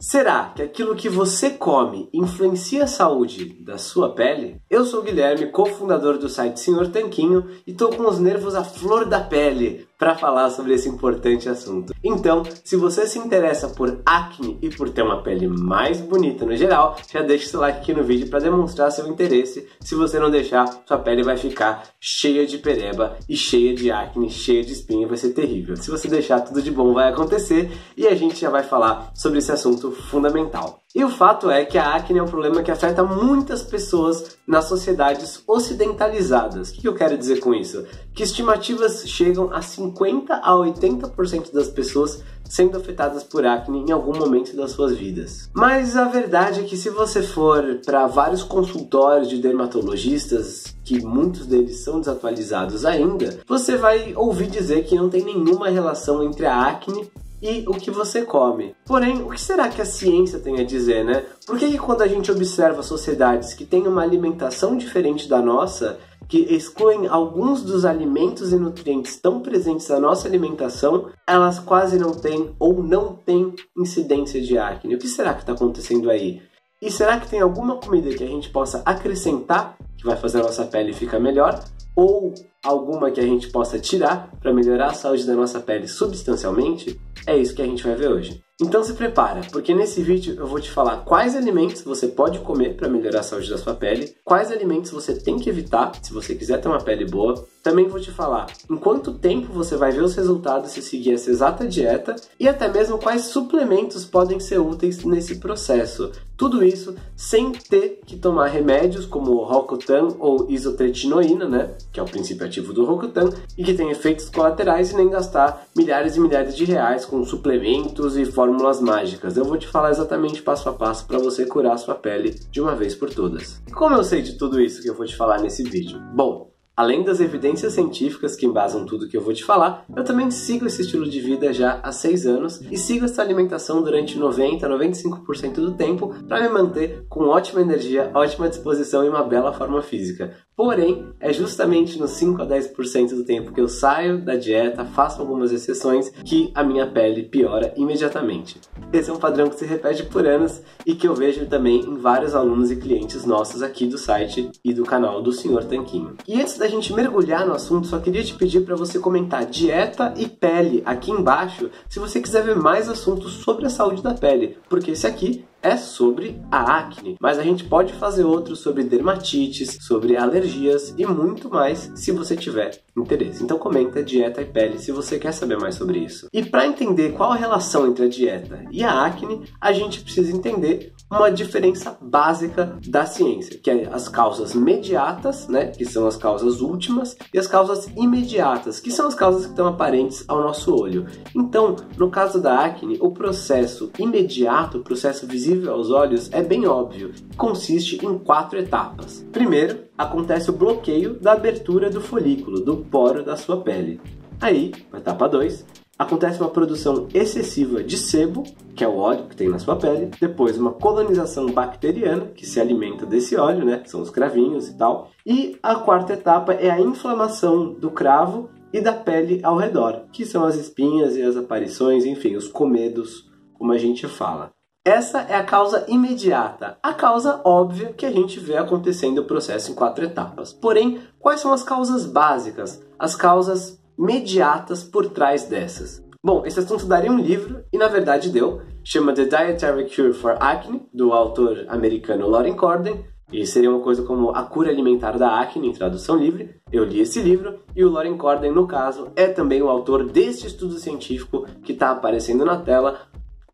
Será que aquilo que você come influencia a saúde da sua pele? Eu sou o Guilherme, cofundador do site Senhor Tanquinho, e tô com os nervos à flor da pele para falar sobre esse importante assunto. Então, se você se interessa por acne e por ter uma pele mais bonita no geral, já deixa seu like aqui no vídeo para demonstrar seu interesse. Se você não deixar, sua pele vai ficar cheia de pereba e cheia de acne, cheia de espinha, vai ser terrível. Se você deixar, tudo de bom vai acontecer e a gente já vai falar sobre esse assunto fundamental. E o fato é que a acne é um problema que afeta muitas pessoas nas sociedades ocidentalizadas. O que eu quero dizer com isso? Que estimativas chegam a 50 a 80% das pessoas sendo afetadas por acne em algum momento das suas vidas. Mas a verdade é que se você for para vários consultórios de dermatologistas, que muitos deles são desatualizados ainda, você vai ouvir dizer que não tem nenhuma relação entre a acne e o que você come. Porém, o que será que a ciência tem a dizer, né? Por que, que quando a gente observa sociedades que têm uma alimentação diferente da nossa, que excluem alguns dos alimentos e nutrientes tão presentes na nossa alimentação, elas quase não têm ou não têm incidência de acne? O que será que está acontecendo aí? E será que tem alguma comida que a gente possa acrescentar que vai fazer a nossa pele ficar melhor? Ou alguma que a gente possa tirar para melhorar a saúde da nossa pele substancialmente? É isso que a gente vai ver hoje. Então se prepara, porque nesse vídeo eu vou te falar quais alimentos você pode comer para melhorar a saúde da sua pele, quais alimentos você tem que evitar se você quiser ter uma pele boa. Também vou te falar em quanto tempo você vai ver os resultados se seguir essa exata dieta e até mesmo quais suplementos podem ser úteis nesse processo. Tudo isso sem ter que tomar remédios como o Rocutan ou isotretinoína, né, que é o princípio ativo do Rocutan e que tem efeitos colaterais e nem gastar milhares e milhares de reais com suplementos e fórmulas mágicas. Eu vou te falar exatamente passo a passo para você curar sua pele de uma vez por todas. E como eu sei de tudo isso que eu vou te falar nesse vídeo? Bom, Além das evidências científicas que embasam tudo que eu vou te falar, eu também sigo esse estilo de vida já há 6 anos e sigo essa alimentação durante 90 a 95% do tempo para me manter com ótima energia, ótima disposição e uma bela forma física. Porém, é justamente nos 5 a 10% do tempo que eu saio da dieta, faço algumas exceções, que a minha pele piora imediatamente. Esse é um padrão que se repete por anos e que eu vejo também em vários alunos e clientes nossos aqui do site e do canal do Senhor Tanquinho. E antes da gente mergulhar no assunto, só queria te pedir para você comentar dieta e pele aqui embaixo se você quiser ver mais assuntos sobre a saúde da pele, porque esse aqui é sobre a acne, mas a gente pode fazer outros sobre dermatites, sobre alergias e muito mais se você tiver interesse. Então comenta dieta e pele se você quer saber mais sobre isso. E para entender qual a relação entre a dieta e a acne, a gente precisa entender uma diferença básica da ciência, que é as causas mediatas, né, que são as causas últimas, e as causas imediatas, que são as causas que estão aparentes ao nosso olho. Então, no caso da acne, o processo imediato, o processo visível aos olhos, é bem óbvio. Consiste em quatro etapas. Primeiro, acontece o bloqueio da abertura do folículo, do poro da sua pele. Aí, etapa 2, acontece uma produção excessiva de sebo, que é o óleo que tem na sua pele, depois uma colonização bacteriana, que se alimenta desse óleo, né, que são os cravinhos e tal, e a quarta etapa é a inflamação do cravo e da pele ao redor, que são as espinhas e as aparições, enfim, os comedos, como a gente fala. Essa é a causa imediata, a causa óbvia que a gente vê acontecendo o processo em quatro etapas. Porém, quais são as causas básicas, as causas mediatas por trás dessas? Bom, esse assunto daria um livro, e na verdade deu, chama The Dietary Cure for Acne, do autor americano Lauren Corden, e seria uma coisa como A Cura Alimentar da Acne, em tradução livre. Eu li esse livro, e o Lauren Corden, no caso, é também o autor deste estudo científico que está aparecendo na tela,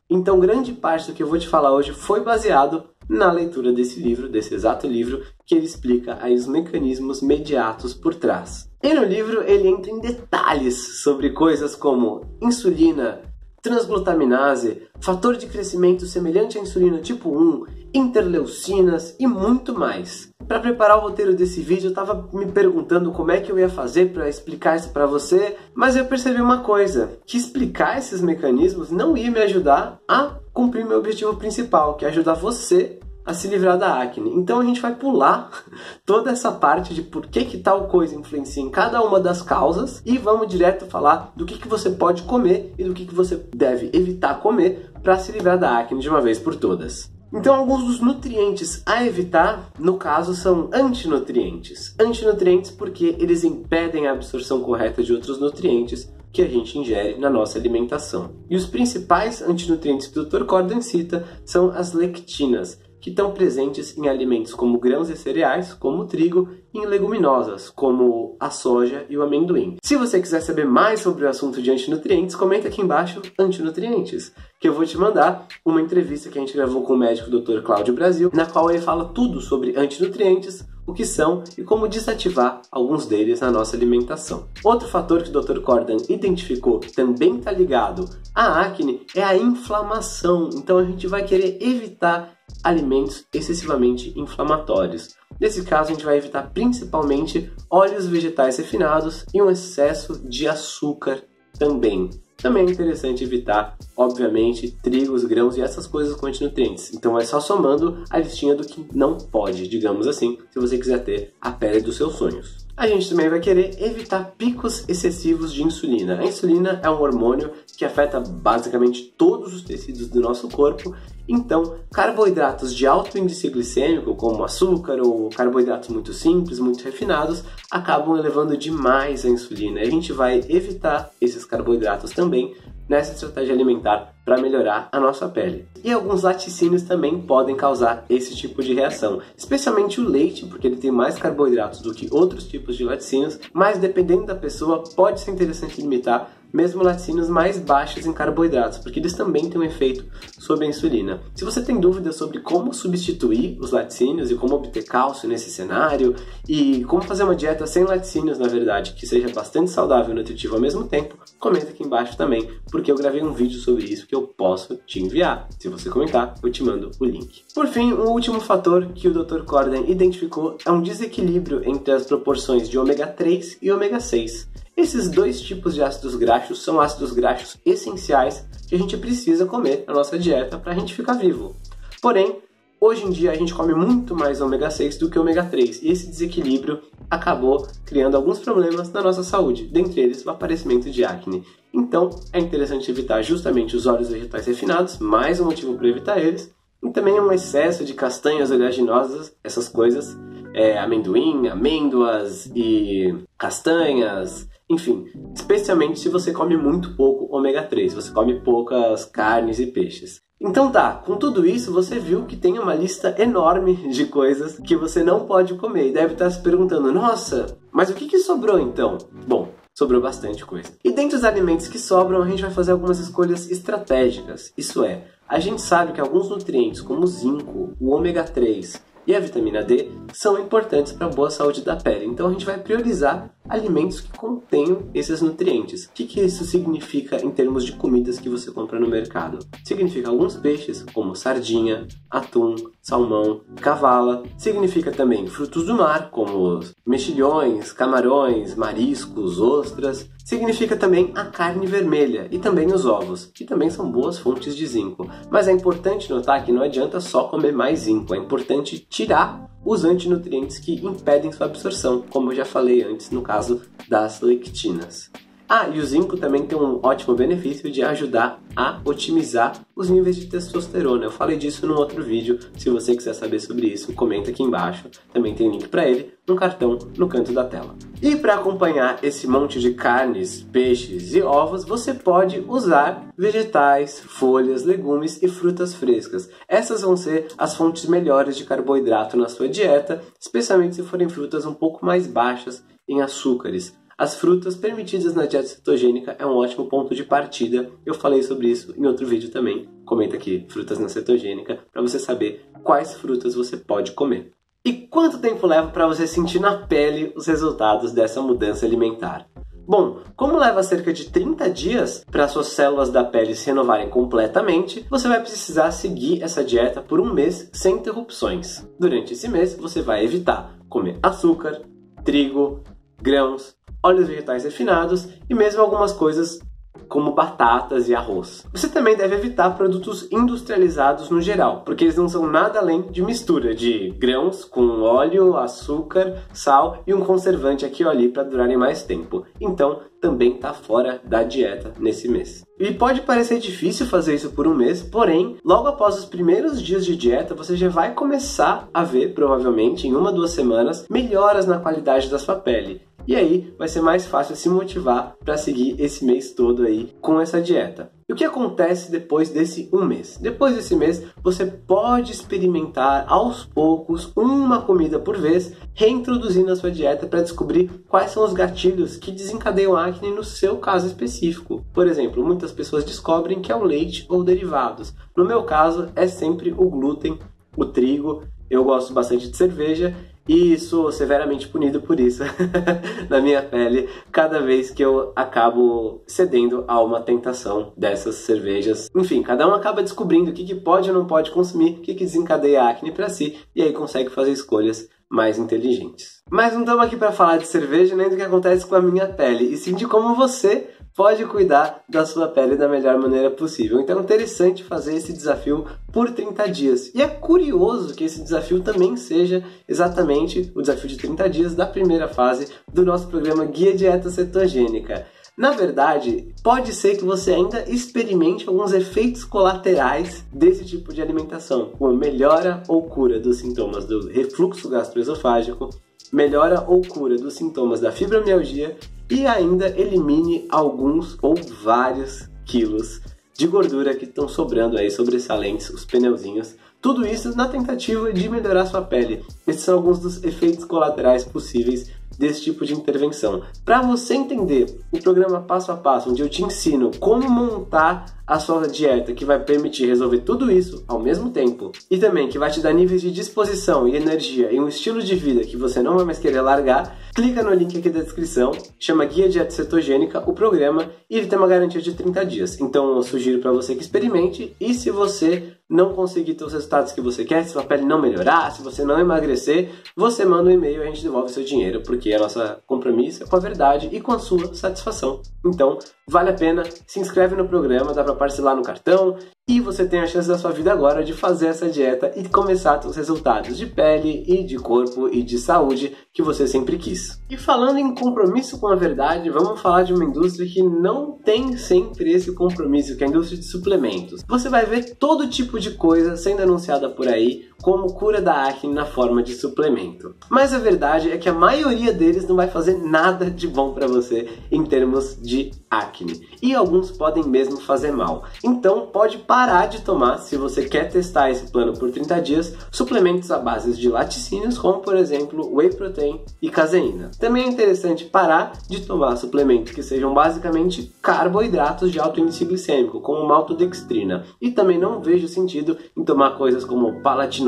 então, grande parte do que eu vou te falar hoje foi baseado na leitura desse livro, desse exato livro, que ele explica aí os mecanismos mediatos por trás. E no livro ele entra em detalhes sobre coisas como insulina, transglutaminase, fator de crescimento semelhante à insulina tipo 1, interleucinas e muito mais. Para preparar o roteiro desse vídeo, eu estava me perguntando como é que eu ia fazer para explicar isso para você, mas eu percebi uma coisa, que explicar esses mecanismos não ia me ajudar a cumprir meu objetivo principal, que é ajudar você a se livrar da acne. Então a gente vai pular toda essa parte de por que, que tal coisa influencia em cada uma das causas e vamos direto falar do que, que você pode comer e do que, que você deve evitar comer para se livrar da acne de uma vez por todas. Então, alguns dos nutrientes a evitar, no caso, são antinutrientes. Antinutrientes porque eles impedem a absorção correta de outros nutrientes que a gente ingere na nossa alimentação. E os principais antinutrientes que o Dr. Corden cita são as lectinas, que estão presentes em alimentos como grãos e cereais, como o trigo, e em leguminosas, como a soja e o amendoim. Se você quiser saber mais sobre o assunto de antinutrientes, comenta aqui embaixo antinutrientes, que eu vou te mandar uma entrevista que a gente gravou com o médico Dr. Cláudio Brasil, na qual ele fala tudo sobre antinutrientes, o que são e como desativar alguns deles na nossa alimentação. Outro fator que o Dr. Cordan identificou também está ligado à acne é a inflamação. Então a gente vai querer evitar alimentos excessivamente inflamatórios. Nesse caso, a gente vai evitar principalmente óleos vegetais refinados e um excesso de açúcar também. Também é interessante evitar, obviamente, trigos, grãos e essas coisas com antinutrientes. Então é só somando a listinha do que não pode, digamos assim, se você quiser ter a pele dos seus sonhos. A gente também vai querer evitar picos excessivos de insulina. A insulina é um hormônio que afeta basicamente todos os tecidos do nosso corpo. Então, carboidratos de alto índice glicêmico, como açúcar ou carboidratos muito simples, muito refinados, acabam elevando demais a insulina. A gente vai evitar esses carboidratos também nessa estratégia alimentar para melhorar a nossa pele. E alguns laticínios também podem causar esse tipo de reação, especialmente o leite, porque ele tem mais carboidratos do que outros tipos de laticínios, mas dependendo da pessoa, pode ser interessante limitar mesmo laticínios mais baixos em carboidratos, porque eles também têm um efeito sobre a insulina. Se você tem dúvidas sobre como substituir os laticínios e como obter cálcio nesse cenário e como fazer uma dieta sem laticínios, na verdade, que seja bastante saudável e nutritiva ao mesmo tempo, comenta aqui embaixo também, porque eu gravei um vídeo sobre isso que eu posso te enviar. Se você comentar, eu te mando o link. Por fim, um último fator que o Dr. Corden identificou é um desequilíbrio entre as proporções de ômega 3 e ômega 6. Esses dois tipos de ácidos graxos são ácidos graxos essenciais que a gente precisa comer na nossa dieta para a gente ficar vivo. Porém, hoje em dia a gente come muito mais ômega 6 do que ômega 3 e esse desequilíbrio acabou criando alguns problemas na nossa saúde, dentre eles o aparecimento de acne. Então, é interessante evitar justamente os óleos vegetais refinados, mais um motivo para evitar eles, e também um excesso de castanhas oleaginosas, essas coisas, é, amendoim, amêndoas e castanhas, enfim, especialmente se você come muito pouco ômega 3, você come poucas carnes e peixes. Então tá, com tudo isso você viu que tem uma lista enorme de coisas que você não pode comer e deve estar se perguntando: nossa, mas o que, que sobrou então? Bom, sobrou bastante coisa. E dentre os alimentos que sobram, a gente vai fazer algumas escolhas estratégicas. Isso é, a gente sabe que alguns nutrientes, como o zinco, o ômega 3 e a vitamina D são importantes para a boa saúde da pele. Então a gente vai priorizar alimentos que contenham esses nutrientes. O que, que isso significa em termos de comidas que você compra no mercado? Significa alguns peixes, como sardinha, atum, salmão, cavala. Significa também frutos do mar, como mexilhões, camarões, mariscos, ostras. Significa também a carne vermelha e também os ovos, que também são boas fontes de zinco. Mas é importante notar que não adianta só comer mais zinco, é importante tirar os antinutrientes que impedem sua absorção, como eu já falei antes no caso das lectinas. Ah, e o zinco também tem um ótimo benefício de ajudar a otimizar os níveis de testosterona. Eu falei disso no outro vídeo. Se você quiser saber sobre isso, comenta aqui embaixo. Também tem link para ele no cartão no canto da tela. E para acompanhar esse monte de carnes, peixes e ovos, você pode usar vegetais, folhas, legumes e frutas frescas. Essas vão ser as fontes melhores de carboidrato na sua dieta, especialmente se forem frutas um pouco mais baixas em açúcares. As frutas permitidas na dieta cetogênica é um ótimo ponto de partida. Eu falei sobre isso em outro vídeo também. Comenta aqui, frutas na cetogênica, para você saber quais frutas você pode comer. E quanto tempo leva para você sentir na pele os resultados dessa mudança alimentar? Bom, como leva cerca de 30 dias para suas células da pele se renovarem completamente, você vai precisar seguir essa dieta por um mês sem interrupções. Durante esse mês, você vai evitar comer açúcar, trigo, grãos, óleos vegetais refinados e mesmo algumas coisas como batatas e arroz. Você também deve evitar produtos industrializados no geral, porque eles não são nada além de mistura de grãos com óleo, açúcar, sal e um conservante aqui ou ali para durarem mais tempo. Então, também está fora da dieta nesse mês. E pode parecer difícil fazer isso por um mês, porém, logo após os primeiros dias de dieta, você já vai começar a ver, provavelmente em uma duas semanas, melhoras na qualidade da sua pele. E aí vai ser mais fácil se motivar para seguir esse mês todo aí com essa dieta. E o que acontece depois desse um mês? Depois desse mês, você pode experimentar aos poucos uma comida por vez, reintroduzindo a sua dieta para descobrir quais são os gatilhos que desencadeiam a acne no seu caso específico. Por exemplo, muitas pessoas descobrem que é o leite ou derivados. No meu caso, é sempre o glúten, o trigo. Eu gosto bastante de cerveja e sou severamente punido por isso na minha pele cada vez que eu acabo cedendo a uma tentação dessas cervejas. Enfim, cada um acaba descobrindo o que, que pode ou não pode consumir, o que, que desencadeia a acne para si e aí consegue fazer escolhas mais inteligentes. Mas não estamos aqui para falar de cerveja nem do que acontece com a minha pele, e sim de como você pode cuidar da sua pele da melhor maneira possível. Então é interessante fazer esse desafio por 30 dias. E é curioso que esse desafio também seja exatamente o desafio de 30 dias da primeira fase do nosso programa Guia Dieta Cetogênica. Na verdade, pode ser que você ainda experimente alguns efeitos colaterais desse tipo de alimentação, como melhora ou cura dos sintomas do refluxo gastroesofágico, melhora ou cura dos sintomas da fibromialgia e ainda elimine alguns ou vários quilos de gordura que estão sobrando aí sobressalentes, os pneuzinhos. Tudo isso na tentativa de melhorar sua pele. Esses são alguns dos efeitos colaterais possíveis desse tipo de intervenção. Para você entender o programa passo a passo, onde eu te ensino como montar a sua dieta que vai permitir resolver tudo isso ao mesmo tempo e também que vai te dar níveis de disposição e energia e um estilo de vida que você não vai mais querer largar, clica no link aqui da descrição, chama Guia Dieta Cetogênica, o programa, e ele tem uma garantia de 30 dias. Então eu sugiro para você que experimente e se você não conseguir ter os resultados que você quer, se sua pele não melhorar, se você não emagrecer, você manda um e-mail e a gente devolve seu dinheiro, porque é nosso compromisso é com a verdade e com a sua satisfação. Então, vale a pena, se inscreve no programa, dá para parcelar no cartão e você tem a chance da sua vida agora de fazer essa dieta e começar os resultados de pele e de corpo e de saúde que você sempre quis. E falando em compromisso com a verdade, vamos falar de uma indústria que não tem sempre esse compromisso, que é a indústria de suplementos. Você vai ver todo tipo de coisa sendo anunciada por aí como cura da acne na forma de suplemento. Mas a verdade é que a maioria deles não vai fazer nada de bom para você em termos de acne. E alguns podem mesmo fazer mal. Então pode parar de tomar, se você quer testar esse plano por 30 dias, suplementos à base de laticínios, como por exemplo whey protein e caseína. Também é interessante parar de tomar suplementos que sejam basicamente carboidratos de alto índice glicêmico, como maltodextrina. E também não vejo sentido em tomar coisas como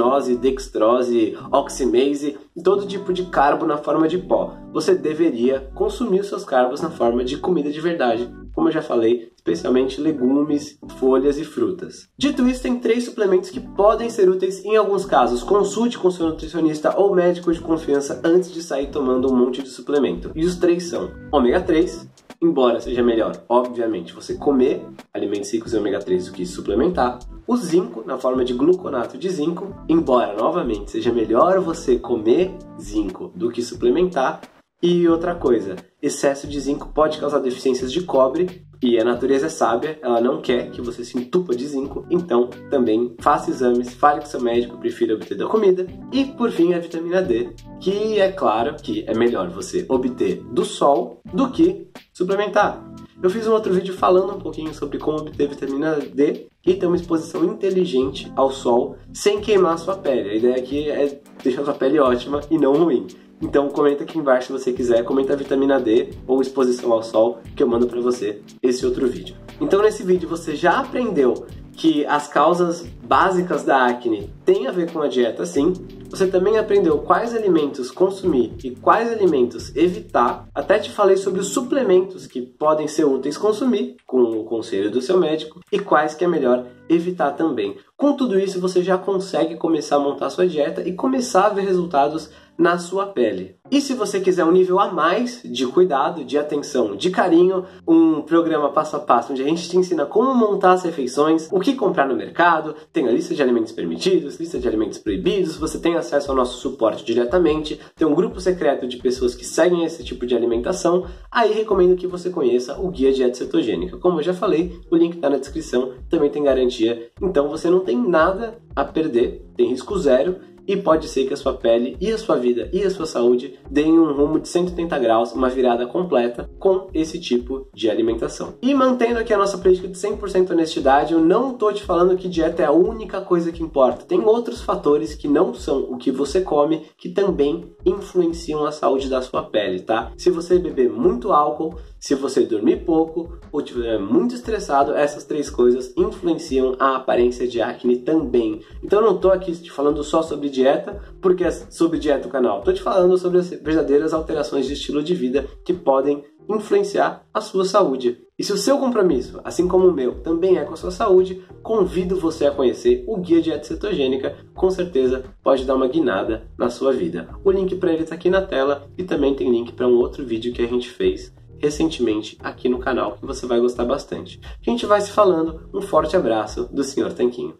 palatinose, dextrose, oximase e todo tipo de carbo na forma de pó. Você deveria consumir seus carbos na forma de comida de verdade, como eu já falei, especialmente legumes, folhas e frutas. Dito isso, tem três suplementos que podem ser úteis em alguns casos. Consulte com seu nutricionista ou médico de confiança antes de sair tomando um monte de suplemento. E os três são ômega 3, embora seja melhor, obviamente, você comer alimentos ricos em ômega 3 do que suplementar. O zinco, na forma de gluconato de zinco, embora novamente seja melhor você comer zinco do que suplementar. E outra coisa, excesso de zinco pode causar deficiências de cobre e a natureza é sábia, ela não quer que você se entupa de zinco, então também faça exames, fale com seu médico, prefira obter da comida. E por fim, a vitamina D, que é claro que é melhor você obter do sol do que suplementar. Eu fiz um outro vídeo falando um pouquinho sobre como obter vitamina D e ter uma exposição inteligente ao sol sem queimar a sua pele. A ideia aqui é deixar a sua pele ótima e não ruim. Então comenta aqui embaixo se você quiser, comenta vitamina D ou exposição ao sol que eu mando para você esse outro vídeo. Então nesse vídeo você já aprendeu que as causas básicas da acne tem a ver com a dieta sim. Você também aprendeu quais alimentos consumir e quais alimentos evitar. Até te falei sobre os suplementos que podem ser úteis consumir com o conselho do seu médico e quais que é melhor evitar também. Com tudo isso, você já consegue começar a montar sua dieta e começar a ver resultados na sua pele. E se você quiser um nível a mais de cuidado, de atenção, de carinho, um programa passo a passo onde a gente te ensina como montar as refeições, o que comprar no mercado, tem a lista de alimentos permitidos, lista de alimentos proibidos, você tem acesso ao nosso suporte diretamente, tem um grupo secreto de pessoas que seguem esse tipo de alimentação, aí recomendo que você conheça o Guia Dieta Cetogênica. Como eu já falei, o link está na descrição, também tem garantia, então você não tem nada a perder, tem risco zero e pode ser que a sua pele e a sua vida e a sua saúde deem um rumo de 180 graus, uma virada completa com esse tipo de alimentação. E mantendo aqui a nossa política de 100% honestidade, eu não tô te falando que dieta é a única coisa que importa. Tem outros fatores que não são o que você come que também influenciam a saúde da sua pele, tá? Se você beber muito álcool, se você dormir pouco ou estiver muito estressado, essas três coisas influenciam a aparência de acne também. Então não estou aqui te falando só sobre dieta, porque é sobre dieta o canal. Estou te falando sobre as verdadeiras alterações de estilo de vida que podem influenciar a sua saúde. E se o seu compromisso, assim como o meu, também é com a sua saúde, convido você a conhecer o Guia Dieta Cetogênica, com certeza pode dar uma guinada na sua vida. O link para ele está aqui na tela e também tem link para um outro vídeo que a gente fez recentemente aqui no canal que você vai gostar bastante. A gente vai se falando. Um forte abraço do Sr. Tanquinho.